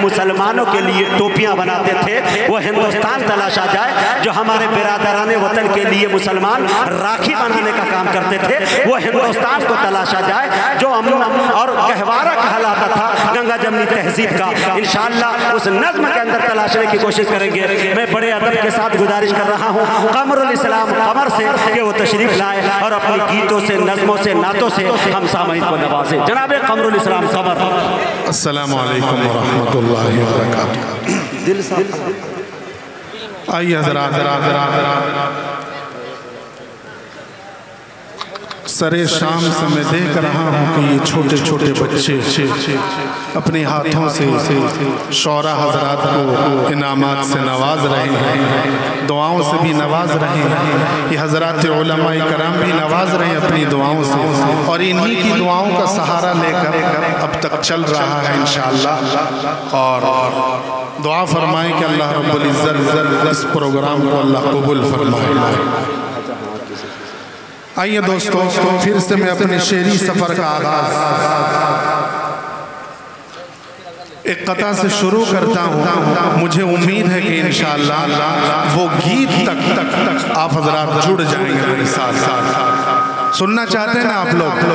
مسلمانوں کے لیے ٹوپیاں بناتے تھے وہ ہندوستان تلاشا جائے جو ہمارے برادران وطن کے لیے مسلمان راکھی بنانے کا کام کرتے تھے وہ ہندوستان کو تلاشا جائے جو امن اور گہوارہ کہلاتا تھا گنگا جمنی تہذیب کا۔ انشاءاللہ اس نظم کے اندر تلاشنے کی کوشش کریں گے۔ میں بڑے ادب کے ساتھ گزارش کر رہا ہوں قمر الاسلام قمر سے کہ وہ تشریف لائے اور اپنی گیتوں سے نظموں سے نعتوں سے ہم سامعین کو نوازیں۔ جناب قمر الاسلام قمر۔ السلام علیکم ورحمت اللہ وبرکاتہ۔ دل سے آئیے حضرات۔ سر شام سے میں دیکھ رہا ہوں کہ یہ چھوٹے چھوٹے بچے اپنے ہاتھوں سے شعرا حضرات کو انعامات سے نواز رہے ہیں دعاؤں سے بھی نواز رہے ہیں۔ یہ حضرات علماء کرام بھی نواز رہے ہیں اپنی دعاؤں سے۔ اور انہی کی دعاؤں کا سہارا لے کر اب تک چل رہا ہے انشاءاللہ۔ اور دعا فرمائیں کہ اللہ رب العزت اس پروگرام کو اللہ قبول فرمائے۔ آئیے دوستو، پھر سے میں اپنے شعری سفر کا آغاز ایک قطع سے شروع کرتا ہوں۔ مجھے امید ہے کہ انشاءاللہ وہ گیت تک آپ حضرات جڑ جائیں گے میرے ساتھ۔ سننا چاہتے ہیں نا آپ لوگ؟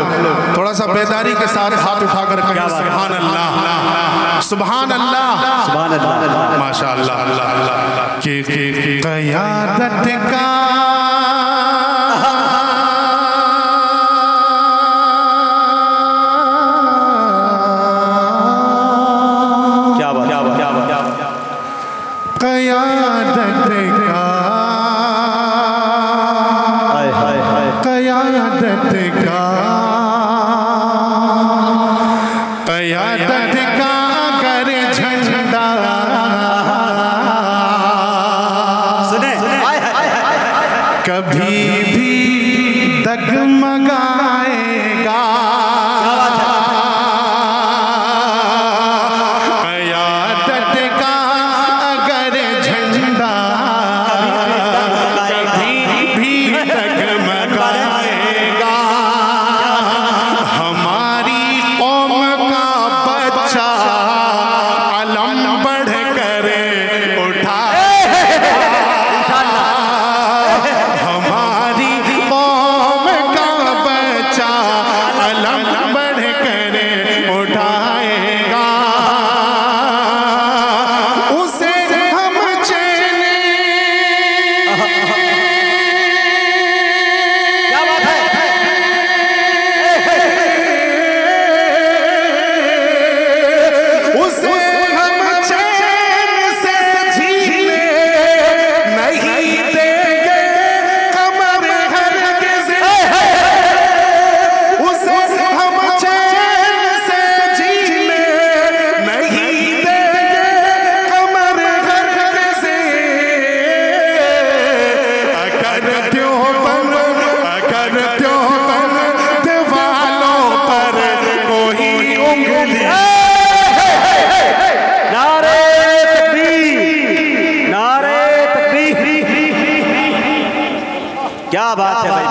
تھوڑا سا بیداری کے ساتھ ہاتھ اٹھا کر کہیں سبحان اللہ۔ سبحان اللہ. سبحان اللہ. ماشاءاللہ. کہ قیادت کا کیا بات ہے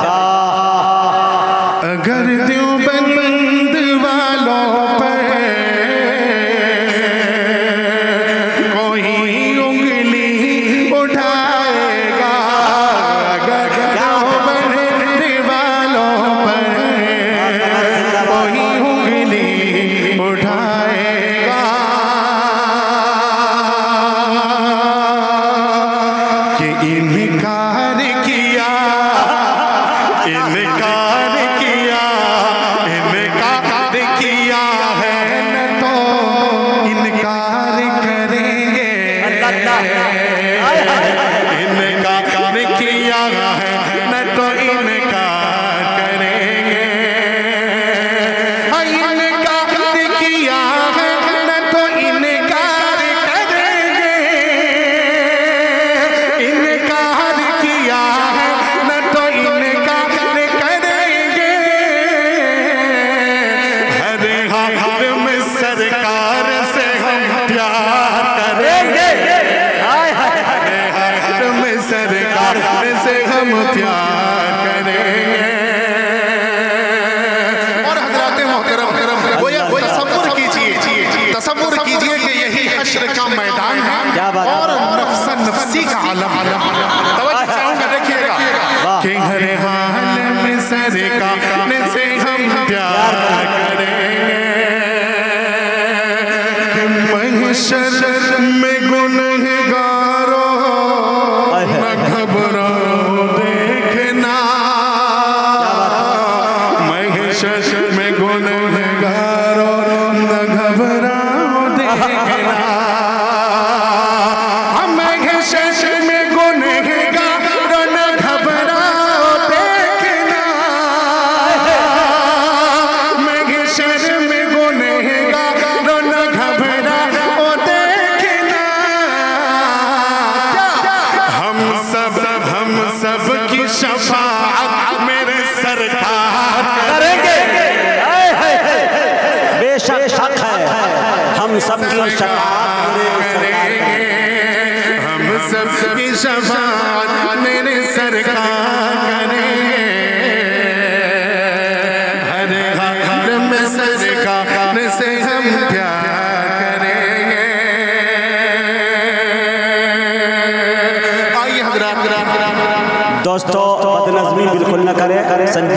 تصور کیجیے کہ یہی حشر کا میدان ہے اور نفس نفسی کا عالم ہے۔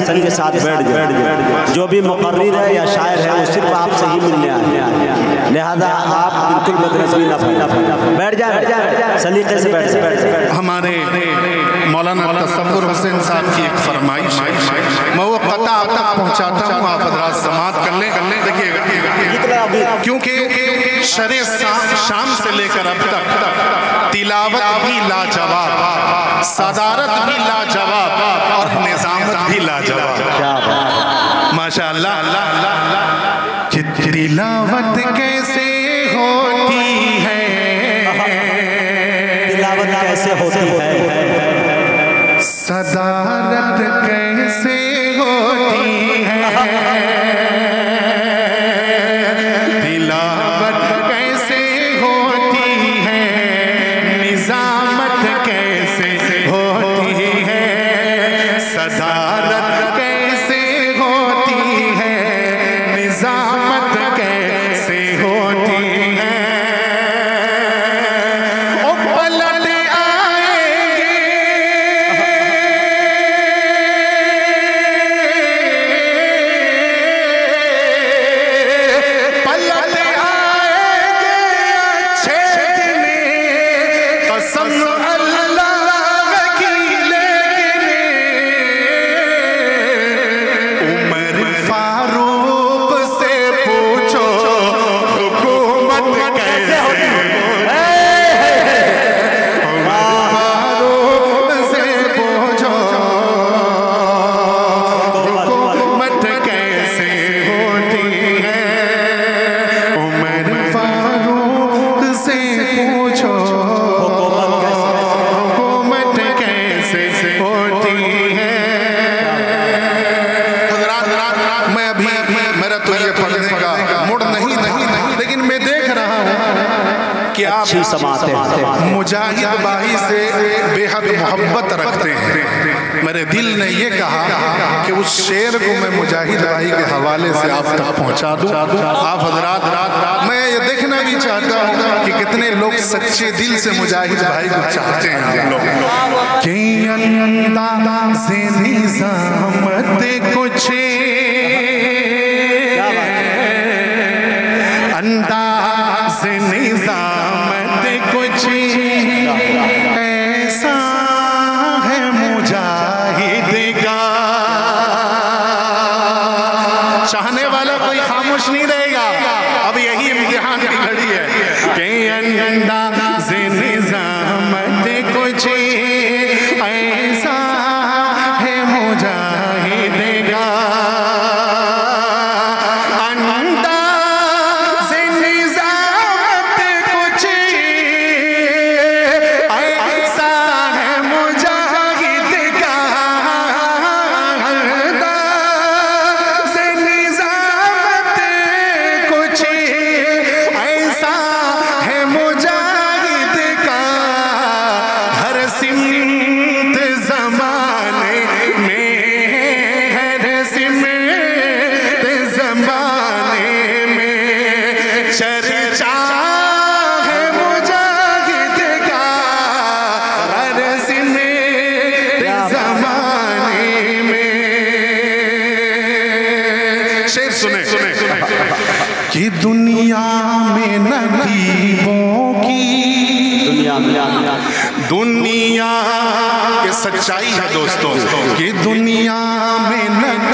حسن کے ساتھ بیٹھ گئے جو بھی مقرر ہے یا شاعر ہے، وہ صرف آپ سے ہی ملنے آئے لہذا آپ بالکل بدنسبی نہ بیٹھ جائیں۔ سلیقے سے بیٹھ ہمارے مولانا تصور حسین صاحب کی ایک فرمائش ہے۔ میں وہ قطع آپ تک پہنچاتا ہوں آپ ادراز سماعت کر لیں۔ کیونکہ شرع شام سے لے کر اب تک تلاوت بھی لا جواب صدارت بھی لا جواب اور نظامت بھی لا جواب ماشاءاللہ تلاوت کے حوالے سے آپ تک پہنچا دوں۔ آپ حضرات، میں یہ دیکھنا بھی چاہتا ہوں کہ کتنے لوگ سچے دل سے مجاہد بھائی کو چاہتے ہیں۔ کہ اللہ سے نظامت کچھ انداز نہیں کہ دنیا میں نقیبوں کی دنیا دنیا یہ سچائی ہے دوستوں کہ دنیا میں نقیبوں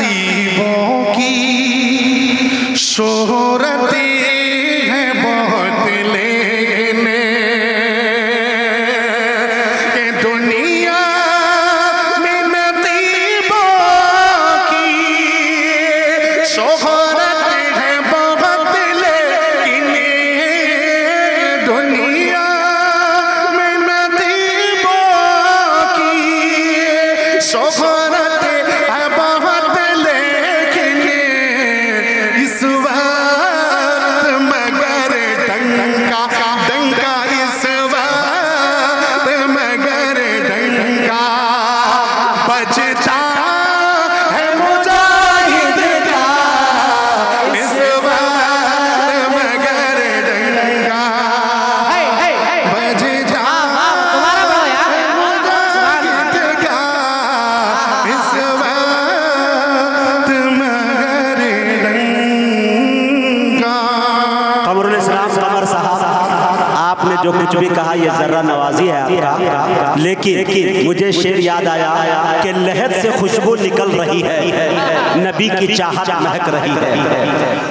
مجھے شیر یاد آیا کہ لہت سے خوشبو نکل رہی ہے۔ نبی کی چاہت مہک رہی ہے۔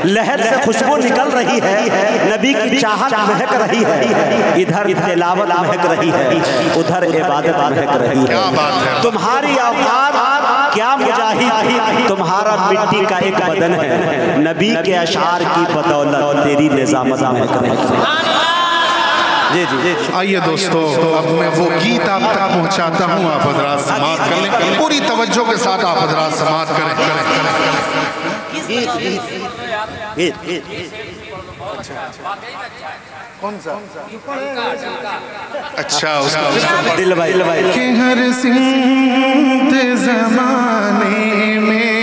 لہت سے خوشبو نکل رہی ہے۔ نبی کی چاہت مہک رہی ہے۔ ادھر تلاوت مہک رہی ہے۔ ادھر عبادت مہک رہی ہے۔ تمہاری اوقات کیا مجاہی تھی؟ تمہارا مٹی کا ایک بدن ہے۔ نبی کے اشعار کی بدولت تیری نظامت مہک رہی ہے۔ جی،, جی جی آئیے دوستو اب میں وہ گیت آپ تک پہنچاتا ہوں آپ حضرات سماعت کر لیں پوری توجہ کے ساتھ آپ حضرات سماعت کریں۔ کون سا؟ اچھا دل بھائی کہ ہر سمت زمانے میں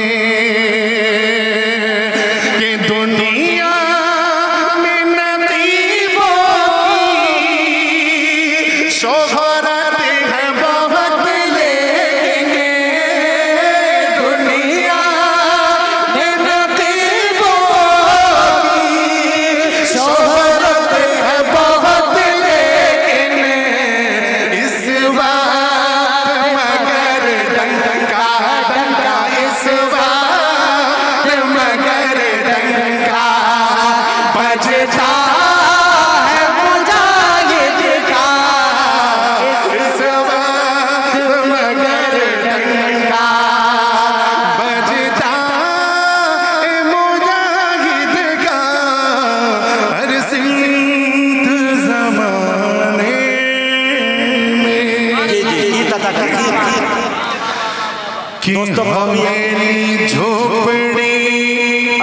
حویلی جھوپڑی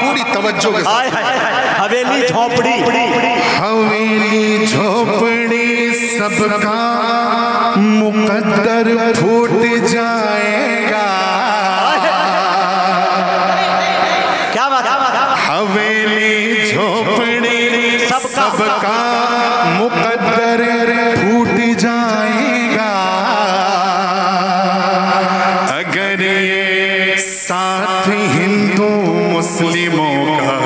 پوری توجہ کے ساتھ۔ حویلی جھوپڑی حویلی جھوپڑی سب کا مقدر پھوٹ جائے۔ God.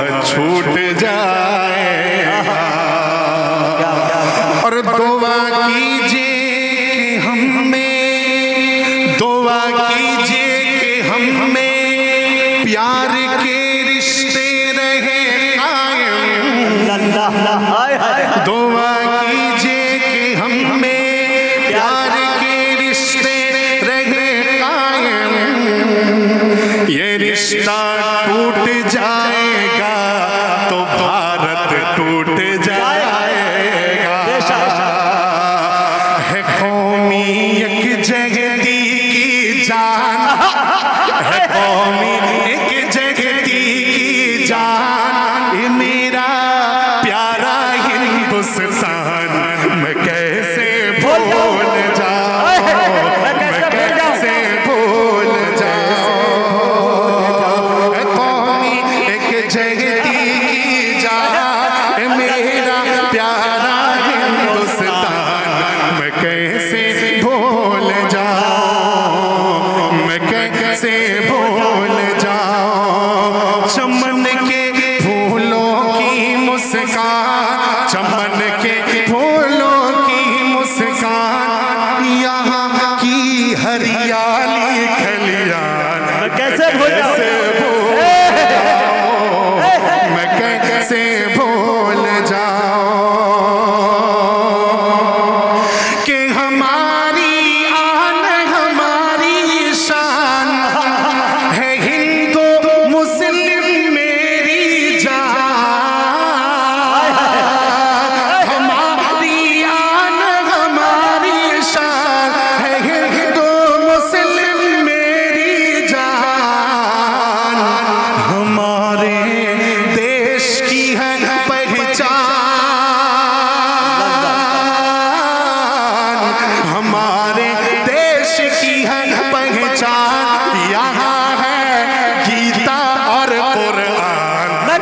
Jah.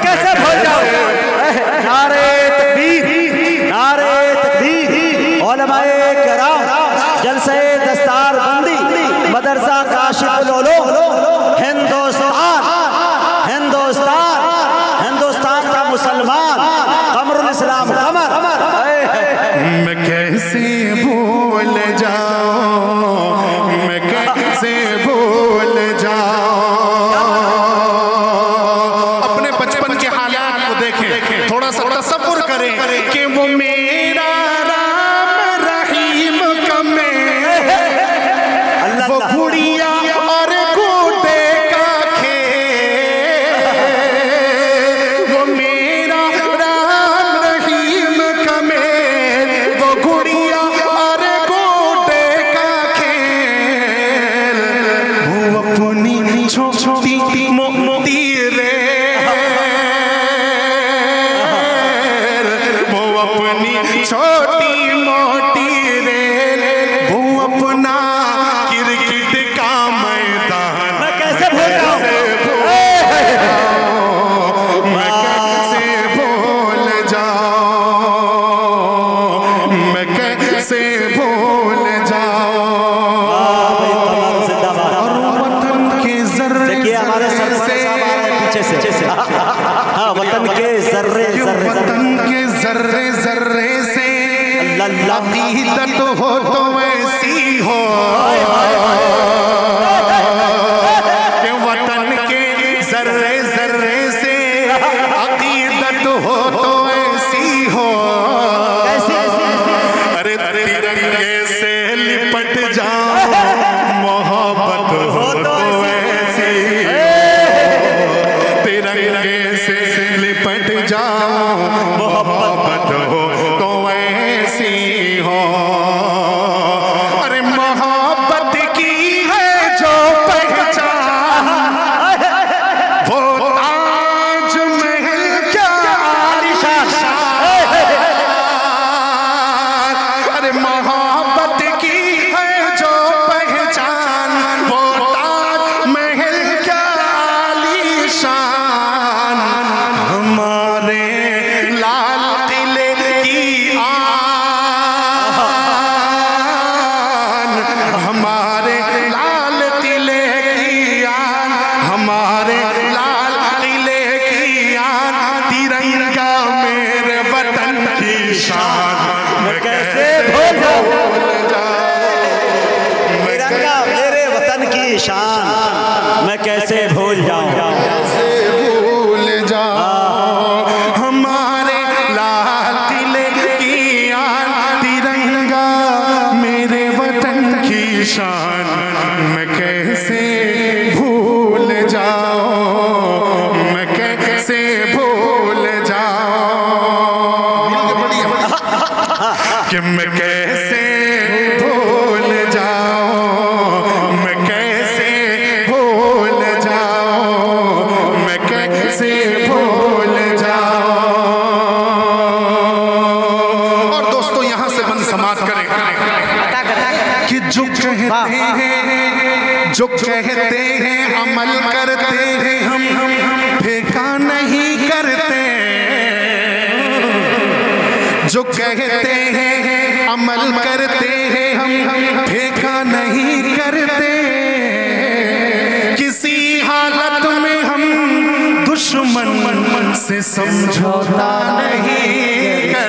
کیسے بھول جاؤ؟ نارے اچھے سے۔ ہاں، وطن کے ذرے ذرے وطن کے ذرے ذرے سے۔ عقیدت ہو تو ایسی ہو۔ آئے آئے کہتے ہیں، عمل کرتے ہیں ہم پھیکا نہیں کرتے۔ کسی حالت میں ہم دشمن سے سمجھوتا نہیں۔ کرتے